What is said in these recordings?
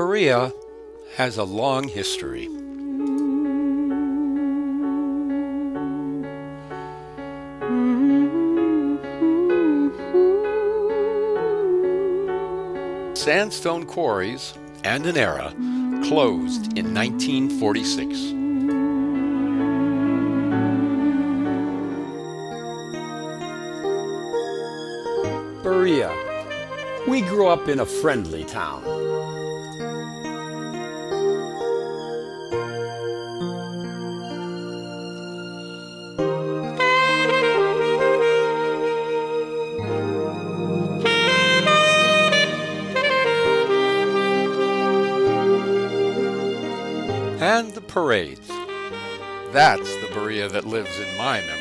Berea has a long history. Sandstone quarries and an era closed in 1946. Berea. We grew up in a friendly town. Parades. That's the Berea that lives in my memory.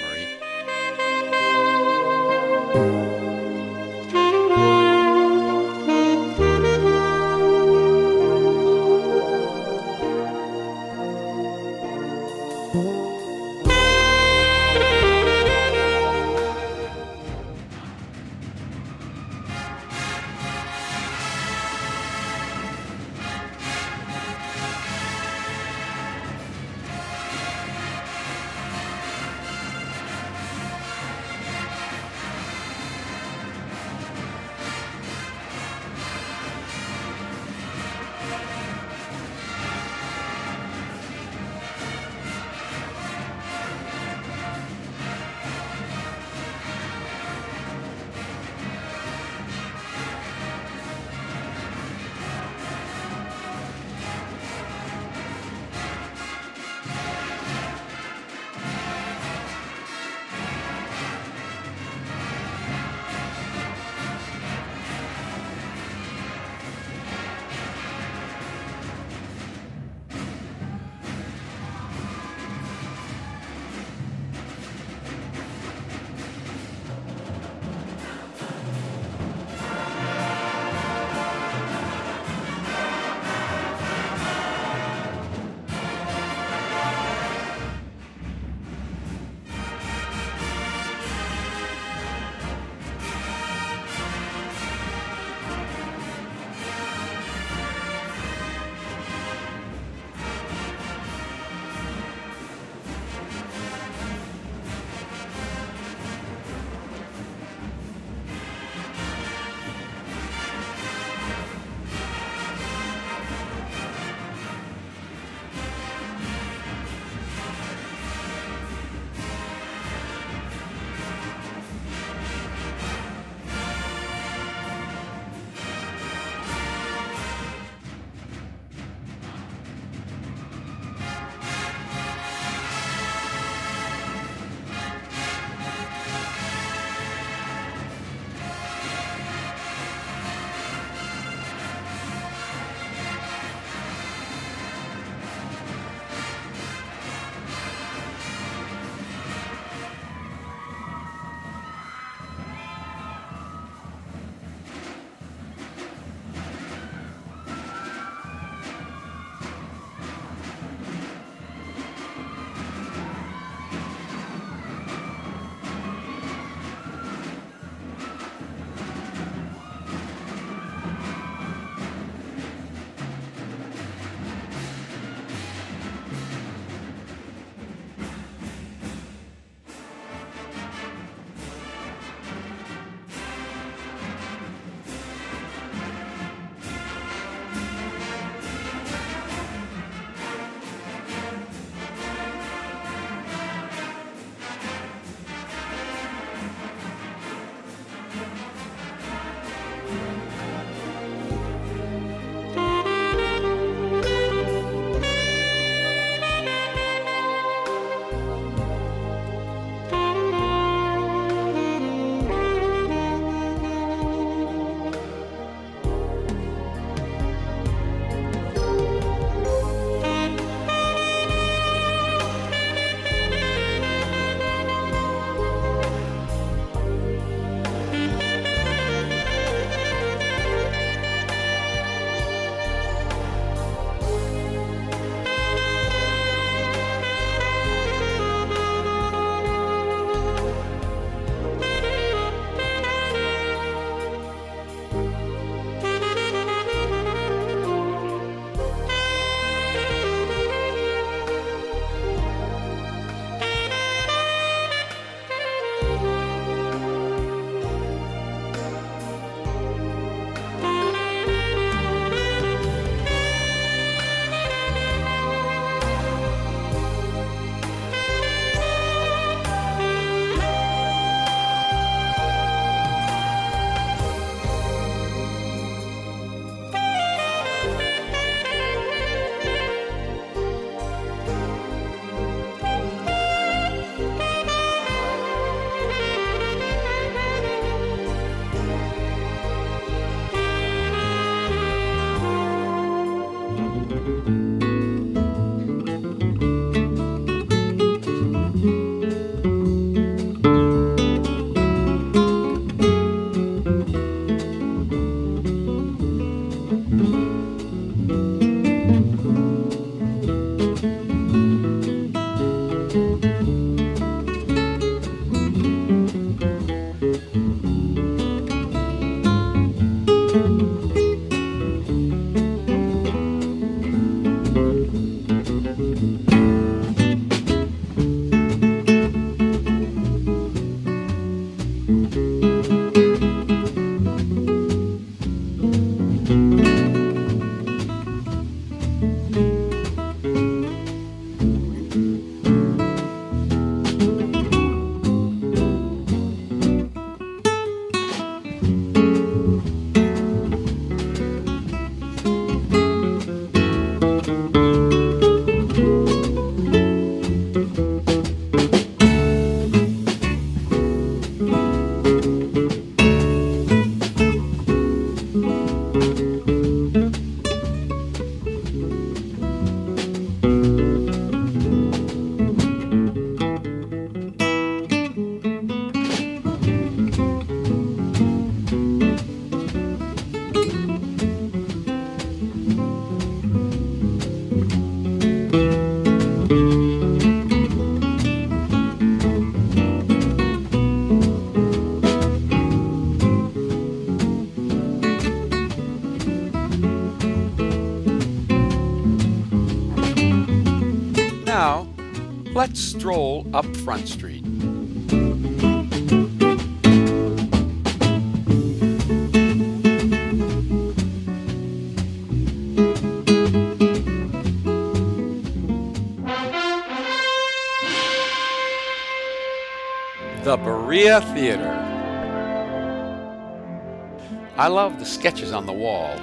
Let's stroll up Front Street. The Berea Theater. I love the sketches on the wall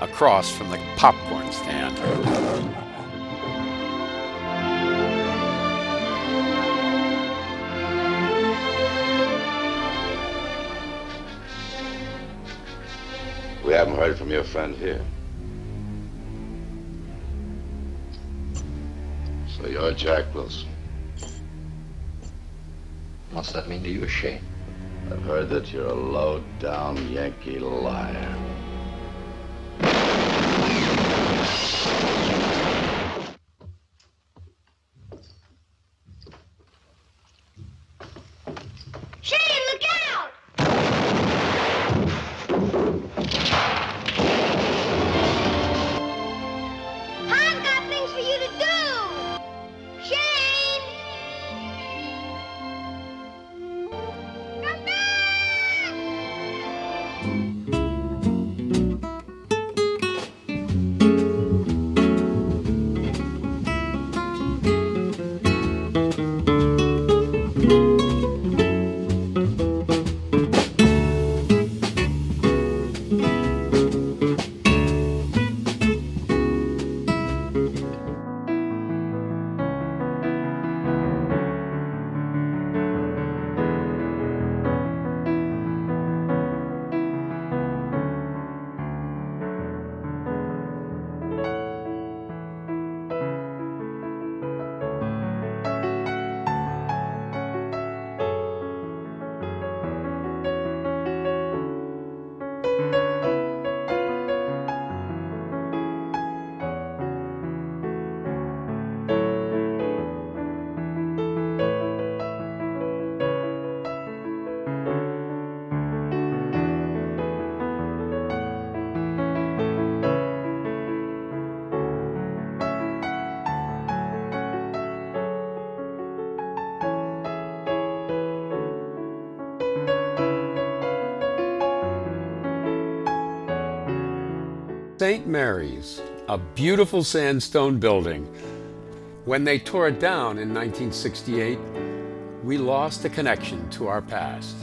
across from the popcorn stand. Haven't heard from your friend here. So you're Jack Wilson. What's that mean to you, Shane? I've heard that you're a low-down Yankee liar. St. Mary's, a beautiful sandstone building. When they tore it down in 1968, we lost a connection to our past.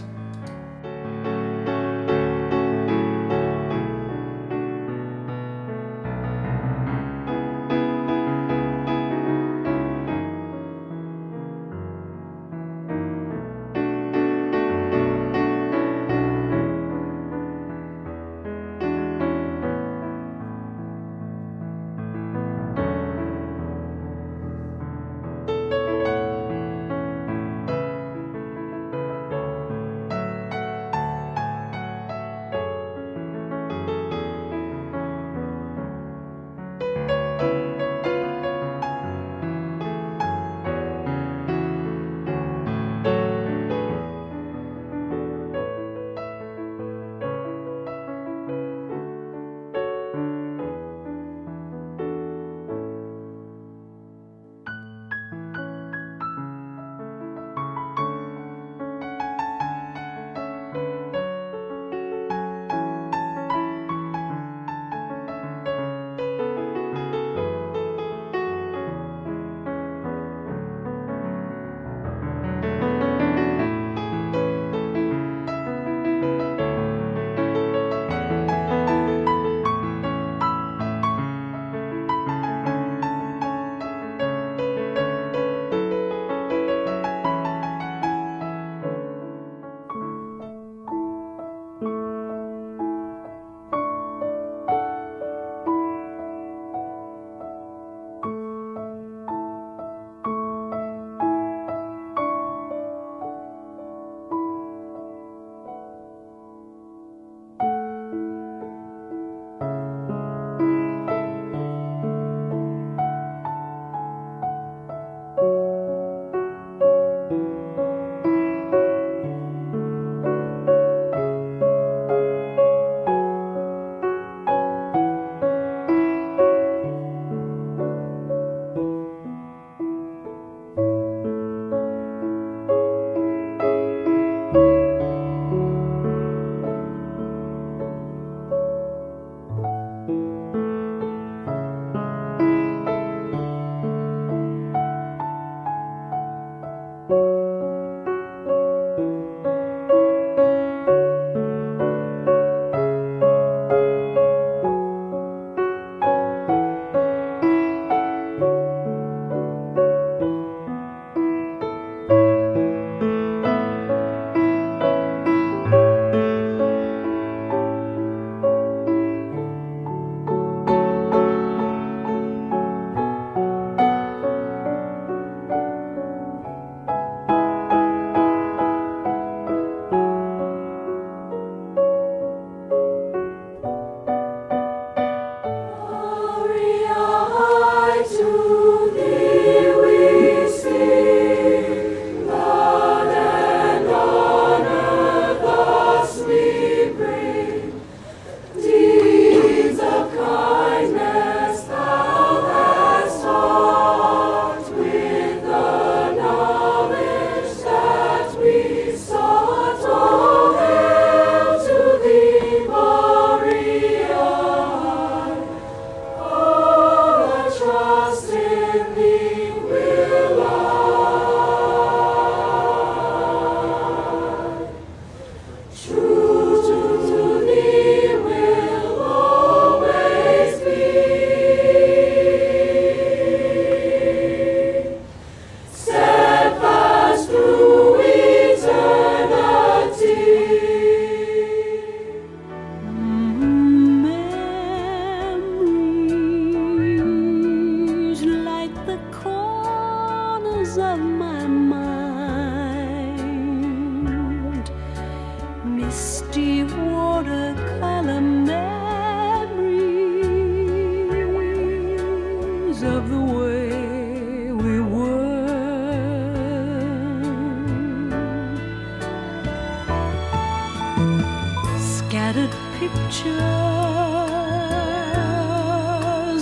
scattered pictures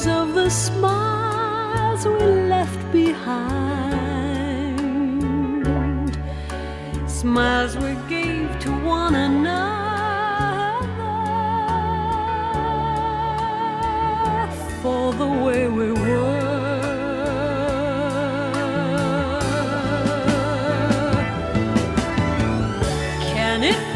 of the smiles we left behind, smiles we gave to one another for the way we were. Can it